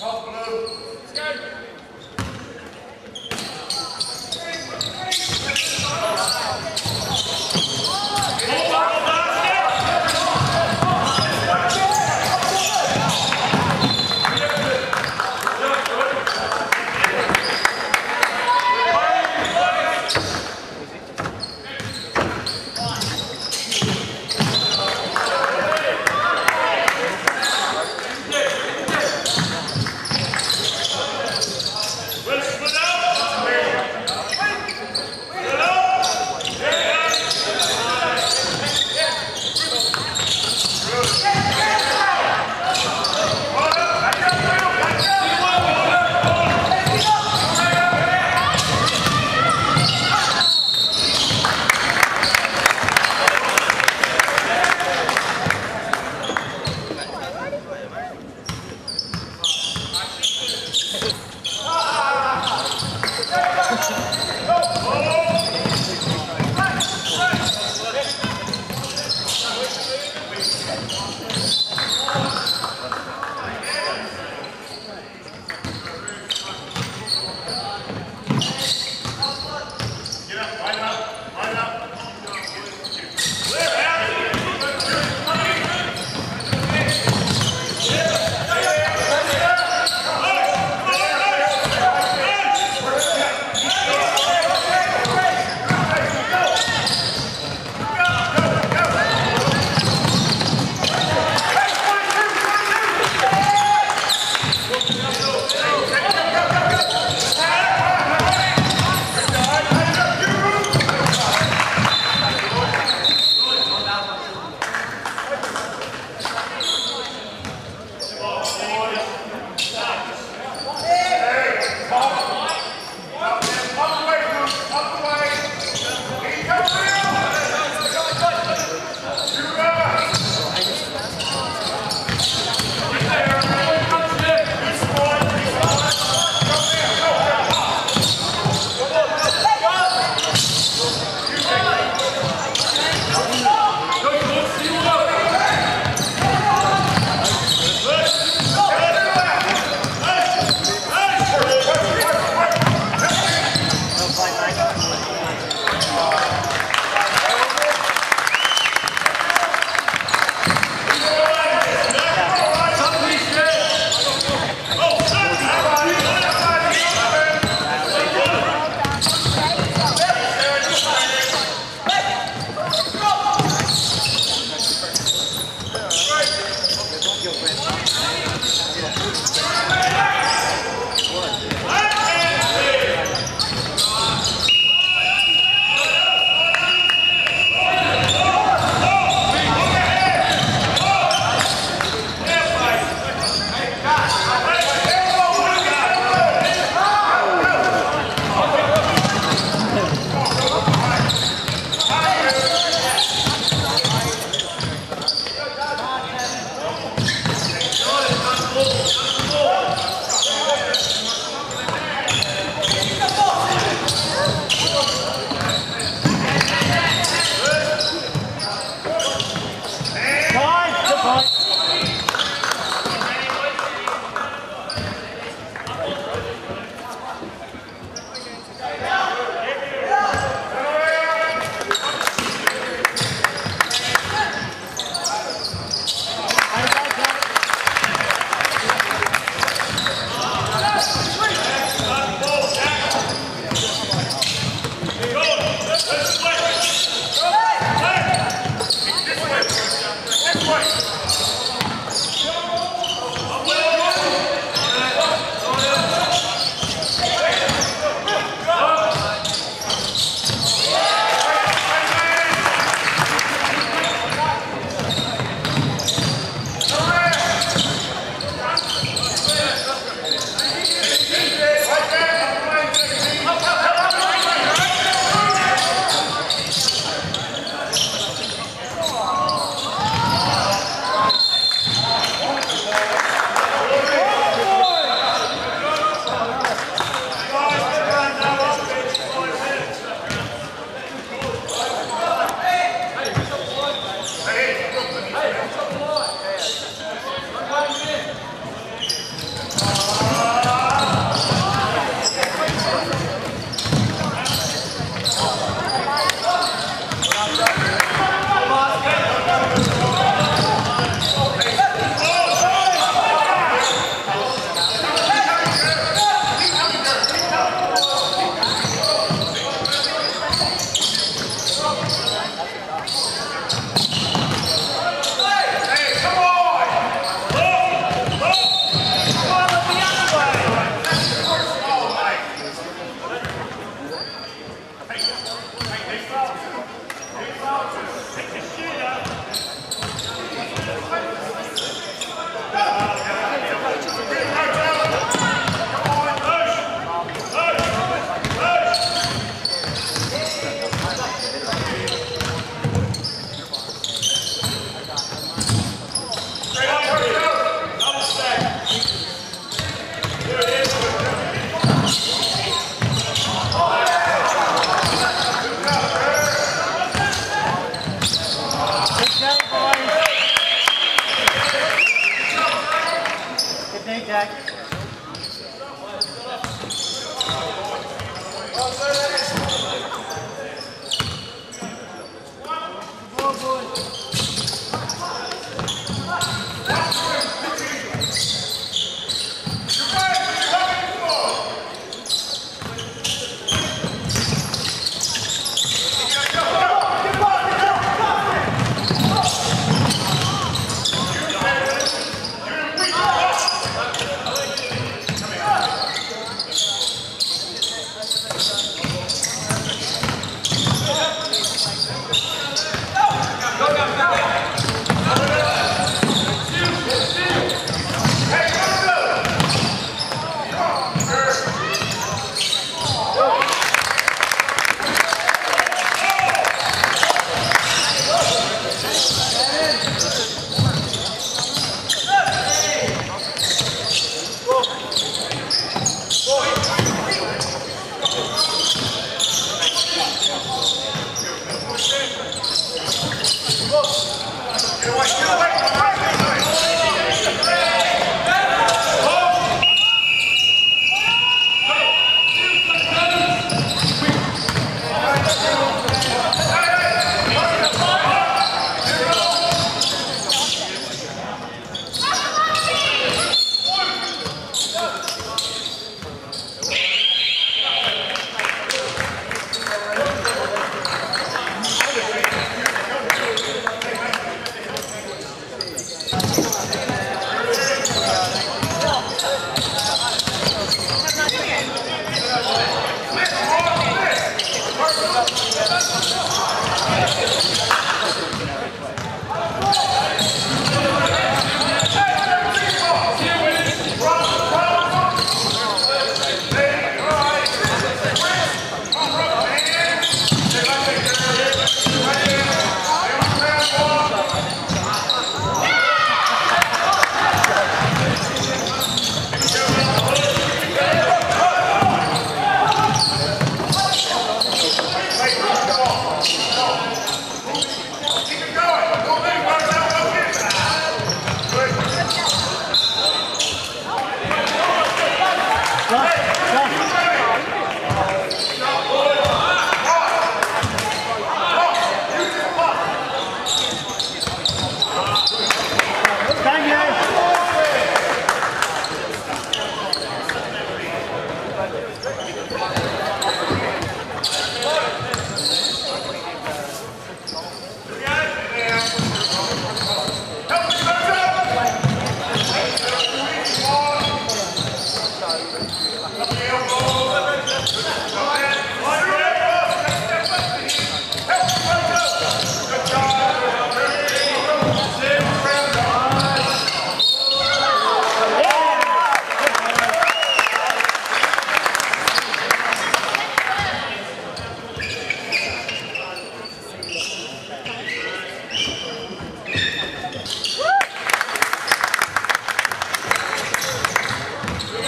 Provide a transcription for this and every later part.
Help blue. Skate.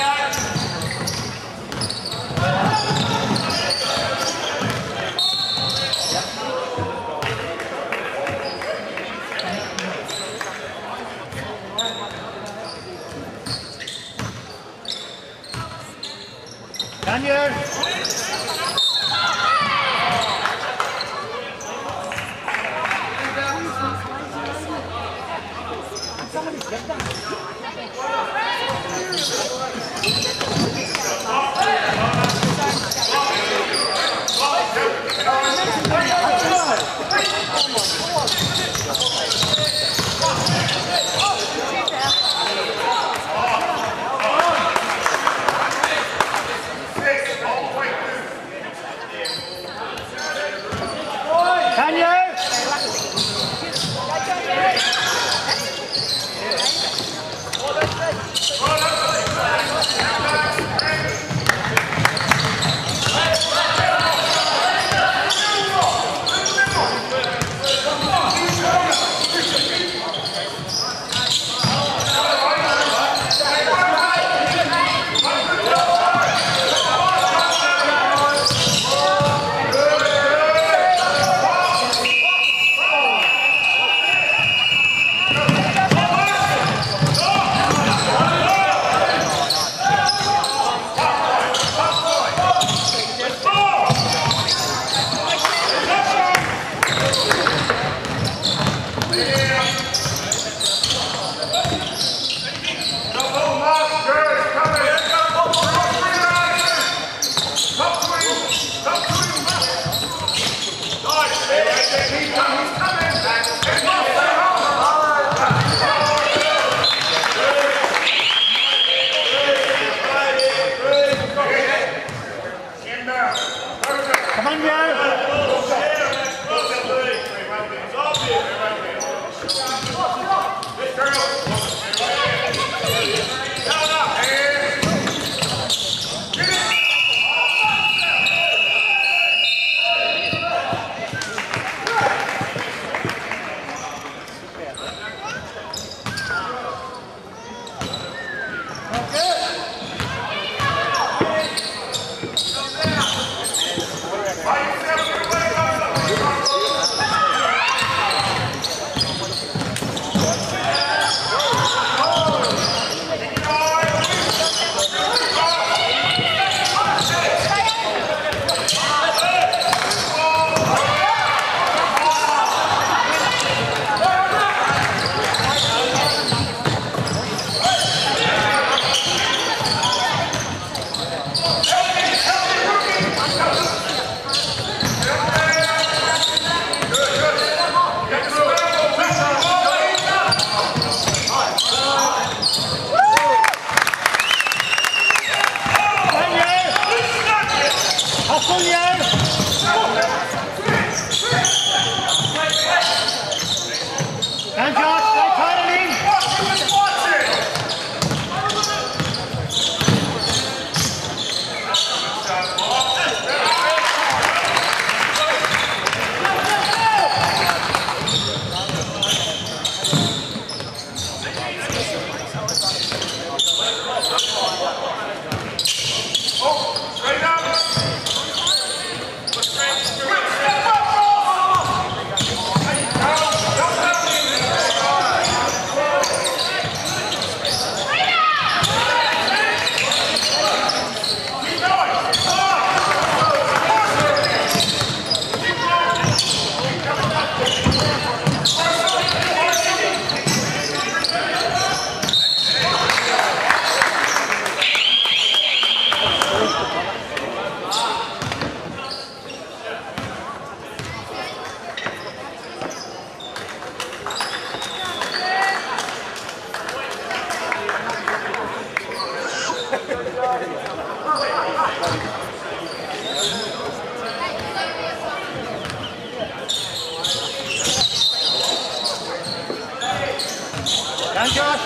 Daniel!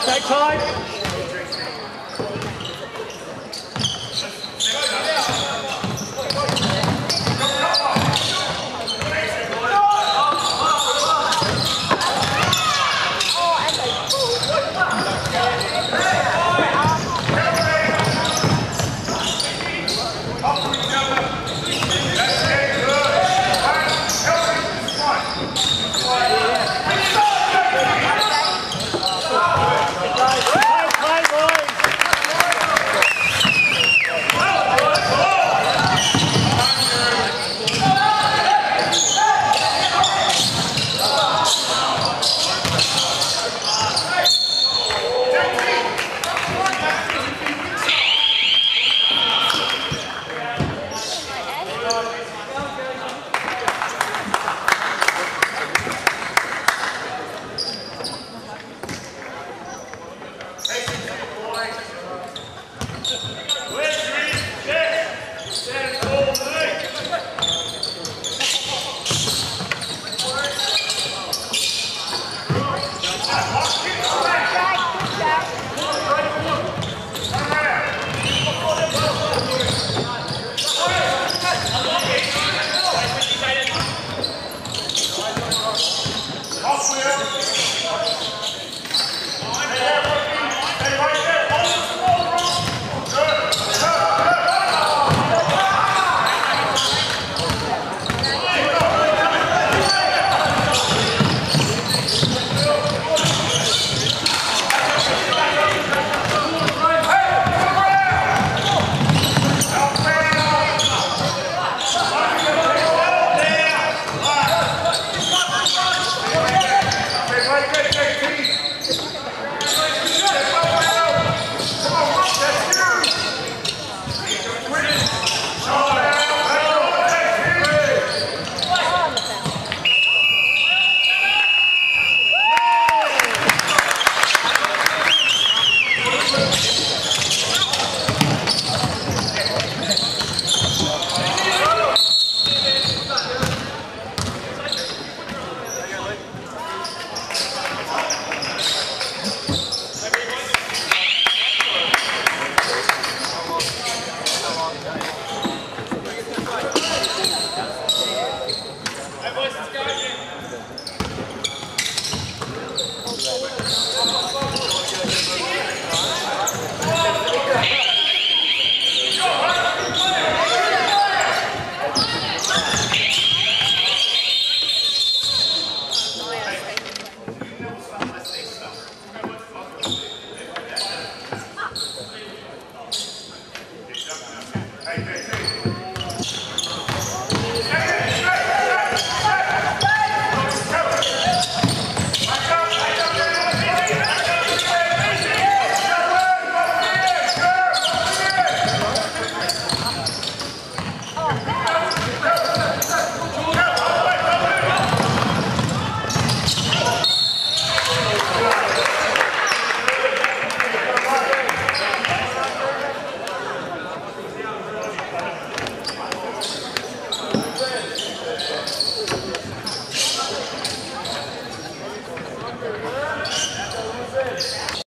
Take time.